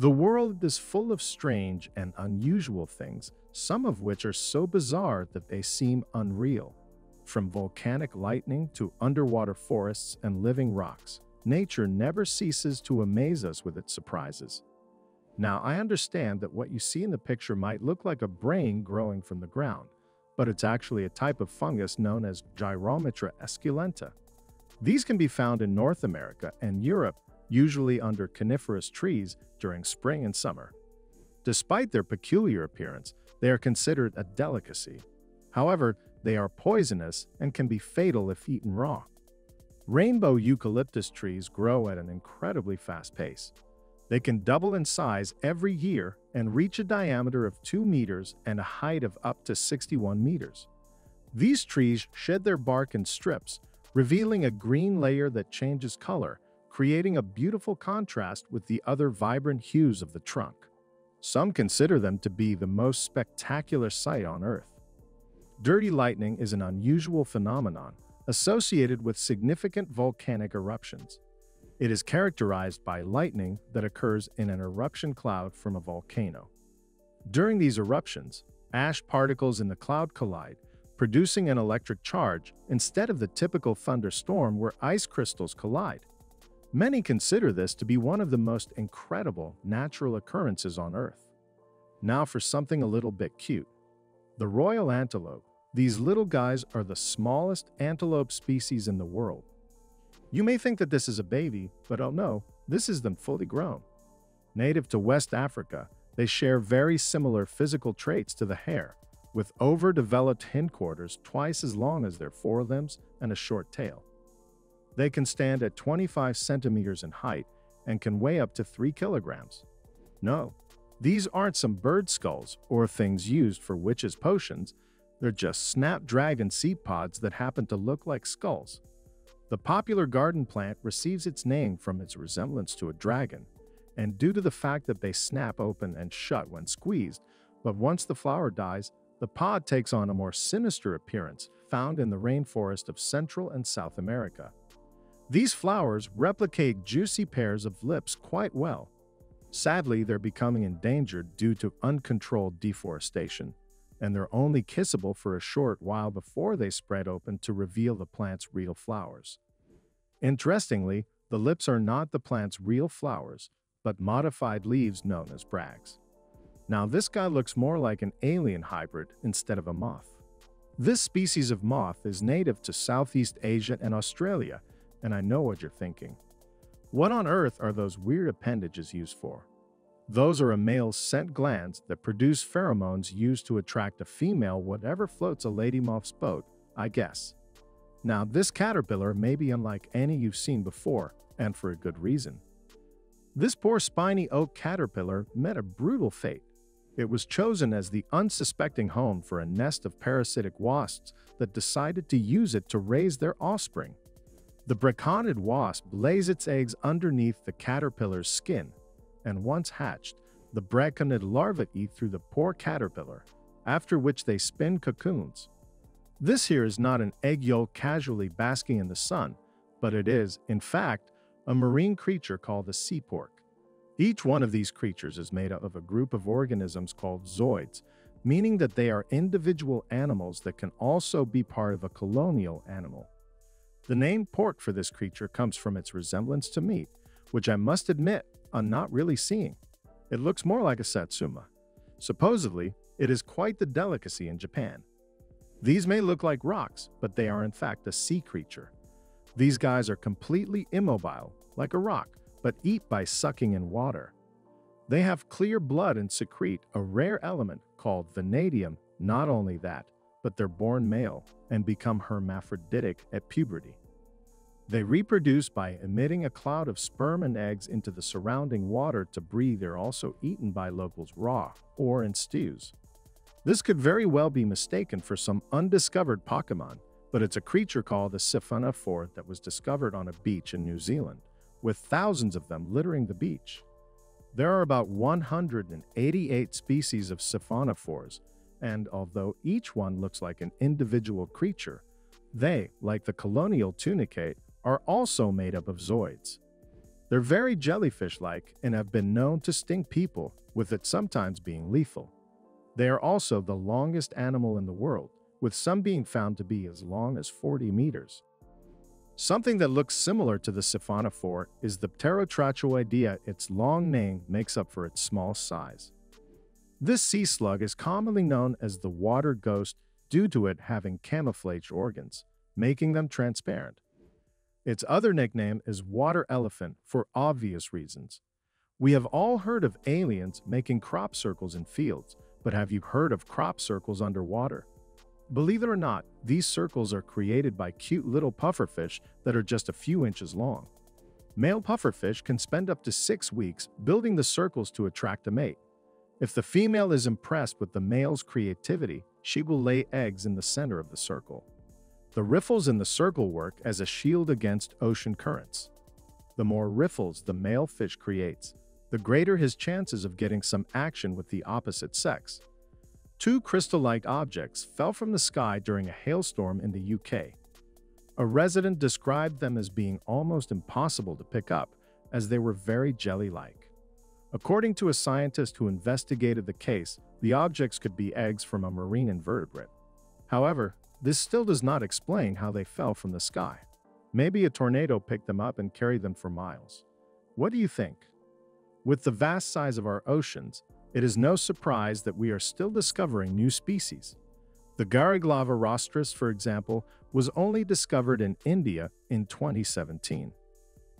The world is full of strange and unusual things, some of which are so bizarre that they seem unreal. From volcanic lightning to underwater forests and living rocks, nature never ceases to amaze us with its surprises. Now, I understand that what you see in the picture might look like a brain growing from the ground, but it's actually a type of fungus known as Gyromitra esculenta. These can be found in North America and Europe, usually under coniferous trees during spring and summer. Despite their peculiar appearance, they are considered a delicacy. However, they are poisonous and can be fatal if eaten raw. Rainbow eucalyptus trees grow at an incredibly fast pace. They can double in size every year and reach a diameter of 2 meters and a height of up to 61 meters. These trees shed their bark in strips, revealing a green layer that changes color, creating a beautiful contrast with the other vibrant hues of the trunk. Some consider them to be the most spectacular sight on Earth. Dirty lightning is an unusual phenomenon associated with significant volcanic eruptions. It is characterized by lightning that occurs in an eruption cloud from a volcano. During these eruptions, ash particles in the cloud collide, producing an electric charge instead of the typical thunderstorm where ice crystals collide. Many consider this to be one of the most incredible natural occurrences on Earth. Now for something a little bit cute. The royal antelope. These little guys are the smallest antelope species in the world. You may think that this is a baby, but oh no, this is them fully grown. Native to West Africa, they share very similar physical traits to the hare, with overdeveloped hindquarters twice as long as their forelimbs and a short tail. They can stand at 25 centimeters in height and can weigh up to 3 kilograms. No, these aren't some bird skulls or things used for witches' potions, they're just snapdragon seed pods that happen to look like skulls. The popular garden plant receives its name from its resemblance to a dragon, and due to the fact that they snap open and shut when squeezed, but once the flower dies, the pod takes on a more sinister appearance found in the rainforest of Central and South America. These flowers replicate juicy pairs of lips quite well. Sadly, they're becoming endangered due to uncontrolled deforestation, and they're only kissable for a short while before they spread open to reveal the plant's real flowers. Interestingly, the lips are not the plant's real flowers, but modified leaves known as bracts. Now, this guy looks more like an alien hybrid instead of a moth. This species of moth is native to Southeast Asia and Australia and I know what you're thinking. What on earth are those weird appendages used for? Those are a male's scent glands that produce pheromones used to attract a female whatever floats a lady moth's boat, I guess. Now, this caterpillar may be unlike any you've seen before, and for a good reason. This poor spiny oak caterpillar met a brutal fate. It was chosen as the unsuspecting home for a nest of parasitic wasps that decided to use it to raise their offspring. The braconid wasp lays its eggs underneath the caterpillar's skin, and once hatched, the braconid larvae eat through the poor caterpillar, after which they spin cocoons. This here is not an egg yolk casually basking in the sun, but it is, in fact, a marine creature called the sea pork. Each one of these creatures is made up of a group of organisms called zooids, meaning that they are individual animals that can also be part of a colonial animal. The name pork for this creature comes from its resemblance to meat, which I must admit I'm not really seeing. It looks more like a satsuma. Supposedly, it is quite the delicacy in Japan. These may look like rocks, but they are in fact a sea creature. These guys are completely immobile, like a rock, but eat by sucking in water. They have clear blood and secrete a rare element called vanadium. Not only that, but they're born male and become hermaphroditic at puberty. They reproduce by emitting a cloud of sperm and eggs into the surrounding water to breathe. They're also eaten by locals raw or in stews. This could very well be mistaken for some undiscovered Pokemon, but it's a creature called the siphonophore that was discovered on a beach in New Zealand, with thousands of them littering the beach. There are about 188 species of siphonophores, and although each one looks like an individual creature, they, like the colonial tunicate, are also made up of zooids. They're very jellyfish-like and have been known to sting people, with it sometimes being lethal. They are also the longest animal in the world, with some being found to be as long as 40 meters. Something that looks similar to the siphonophore is the Pterotrachoidea its long name makes up for its small size. This sea slug is commonly known as the water ghost due to it having camouflage organs, making them transparent. Its other nickname is water elephant for obvious reasons. We have all heard of aliens making crop circles in fields, but have you heard of crop circles underwater? Believe it or not, these circles are created by cute little pufferfish that are just a few inches long. Male pufferfish can spend up to six weeks building the circles to attract a mate. If the female is impressed with the male's creativity, she will lay eggs in the center of the circle. The riffles in the circle work as a shield against ocean currents. The more riffles the male fish creates, the greater his chances of getting some action with the opposite sex. Two crystal-like objects fell from the sky during a hailstorm in the UK. A resident described them as being almost impossible to pick up, as they were very jelly-like. According to a scientist who investigated the case, the objects could be eggs from a marine invertebrate. However, this still does not explain how they fell from the sky. Maybe a tornado picked them up and carried them for miles. What do you think? With the vast size of our oceans, it is no surprise that we are still discovering new species. The Gariglava rostris, for example, was only discovered in India in 2017.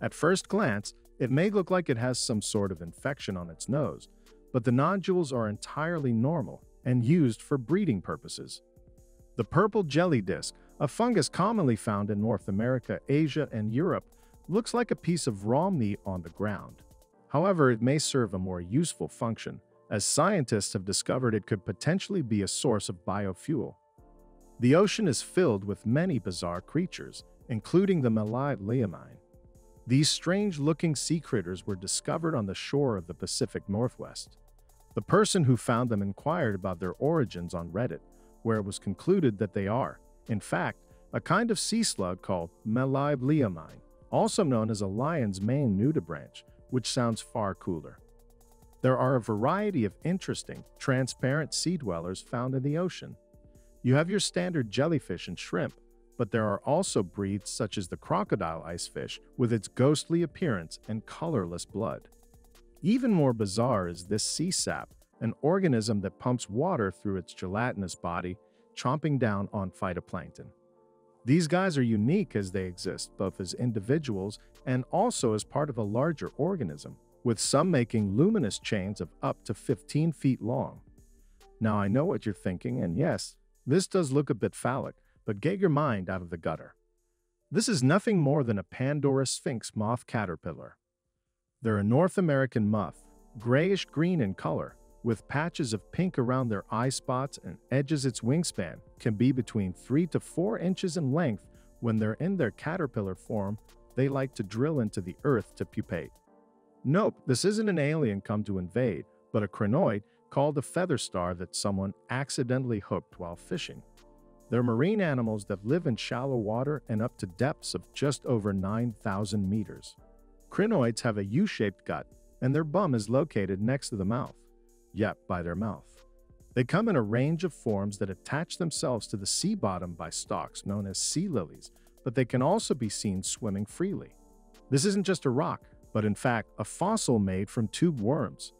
At first glance, it may look like it has some sort of infection on its nose, but the nodules are entirely normal and used for breeding purposes. The purple jelly disc, a fungus commonly found in North America, Asia, and Europe, looks like a piece of raw meat on the ground. However, it may serve a more useful function, as scientists have discovered it could potentially be a source of biofuel. The ocean is filled with many bizarre creatures, including the Melibe leonina. These strange-looking sea critters were discovered on the shore of the Pacific Northwest. The person who found them inquired about their origins on Reddit, where it was concluded that they are, in fact, a kind of sea slug called Melibe leonina, also known as a lion's mane nudibranch, which sounds far cooler. There are a variety of interesting, transparent sea dwellers found in the ocean. You have your standard jellyfish and shrimp, but there are also breeds such as the crocodile icefish with its ghostly appearance and colorless blood. Even more bizarre is this sea salp, an organism that pumps water through its gelatinous body, chomping down on phytoplankton. These guys are unique as they exist both as individuals and also as part of a larger organism, with some making luminous chains of up to 15 feet long. Now I know what you're thinking, and yes, this does look a bit phallic, but get your mind out of the gutter. This is nothing more than a Pandora sphinx moth caterpillar. They're a North American moth, grayish-green in color, with patches of pink around their eye spots and edges its wingspan can be between 3 to 4 inches in length when they're in their caterpillar form they like to drill into the earth to pupate. Nope, this isn't an alien come to invade, but a crinoid called a feather star that someone accidentally hooked while fishing. They're marine animals that live in shallow water and up to depths of just over 9,000 meters. Crinoids have a U-shaped gut, and their bum is located next to the mouth. Yep, by their mouth. They come in a range of forms that attach themselves to the sea bottom by stalks known as sea lilies, but they can also be seen swimming freely. This isn't just a rock, but in fact a fossil made from tube worms.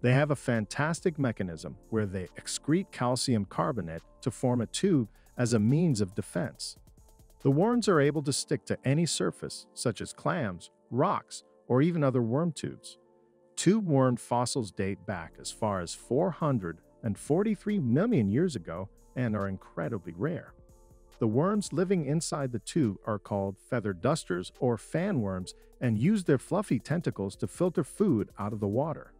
They have a fantastic mechanism where they excrete calcium carbonate to form a tube as a means of defense. The worms are able to stick to any surface, such as clams, rocks, or even other worm tubes. Tube worm fossils date back as far as 443 million years ago and are incredibly rare. The worms living inside the tube are called feather dusters or fan worms and use their fluffy tentacles to filter food out of the water.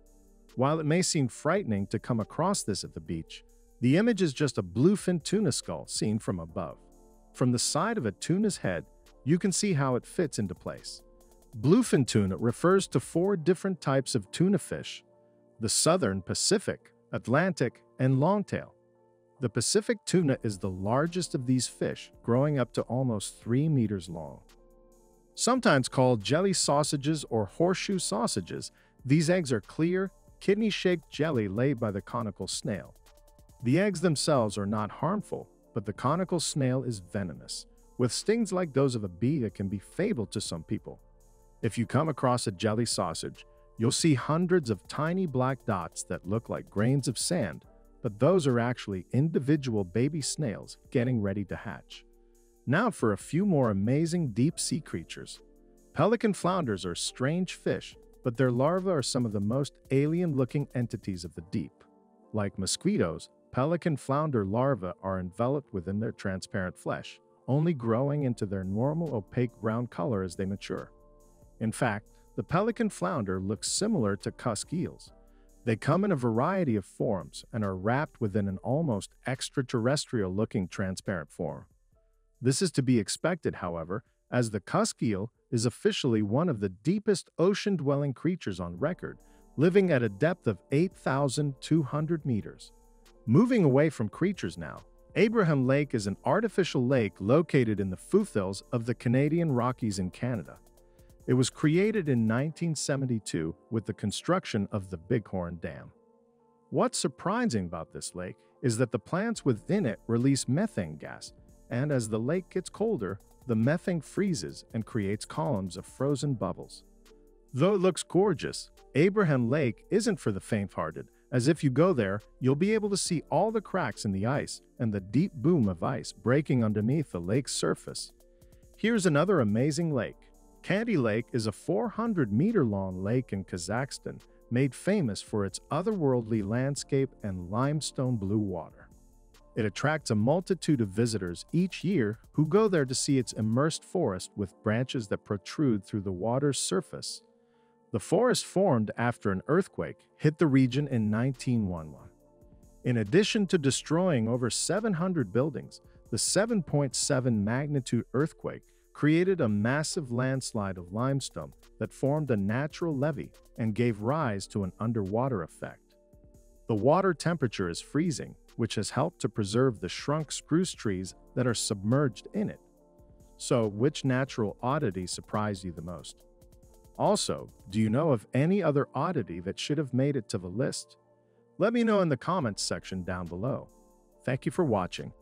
While it may seem frightening to come across this at the beach, the image is just a bluefin tuna skull seen from above. From the side of a tuna's head, you can see how it fits into place. Bluefin tuna refers to four different types of tuna fish the southern, Pacific, Atlantic, and longtail. The Pacific tuna is the largest of these fish, growing up to almost 3 meters long. Sometimes called jelly sausages or horseshoe sausages, these eggs are clear, kidney-shaped jelly laid by the conical snail. The eggs themselves are not harmful, but the conical snail is venomous, with stings like those of a bee that can be fatal to some people. If you come across a jelly sausage, you'll see hundreds of tiny black dots that look like grains of sand, but those are actually individual baby snails getting ready to hatch. Now for a few more amazing deep-sea creatures. Pelican flounders are strange fish, but their larvae are some of the most alien-looking entities of the deep. Like mosquitoes, pelican flounder larvae are enveloped within their transparent flesh, only growing into their normal opaque brown color as they mature. In fact, the pelican flounder looks similar to cusk eels. They come in a variety of forms and are wrapped within an almost extraterrestrial-looking transparent form. This is to be expected, however, as the cusk eel is officially one of the deepest ocean-dwelling creatures on record, living at a depth of 8,200 meters. Moving away from creatures now, Abraham Lake is an artificial lake located in the foothills of the Canadian Rockies in Canada. It was created in 1972 with the construction of the Bighorn Dam. What's surprising about this lake is that the plants within it release methane gas, and as the lake gets colder, the methane freezes and creates columns of frozen bubbles. Though it looks gorgeous, Abraham Lake isn't for the faint-hearted, as if you go there, you'll be able to see all the cracks in the ice and the deep boom of ice breaking underneath the lake's surface. Here's another amazing lake, Kaindy Lake is a 400-meter-long lake in Kazakhstan, made famous for its otherworldly landscape and limestone blue water. It attracts a multitude of visitors each year who go there to see its immersed forest with branches that protrude through the water's surface. The forest formed after an earthquake hit the region in 1911. In addition to destroying over 700 buildings, the 7.7 magnitude earthquake created a massive landslide of limestone that formed a natural levee and gave rise to an underwater effect. The water temperature is freezing, which has helped to preserve the shrunk spruce trees that are submerged in it. So, which natural oddity surprised you the most? Also, do you know of any other oddity that should have made it to the list? Let me know in the comments section down below. Thank you for watching.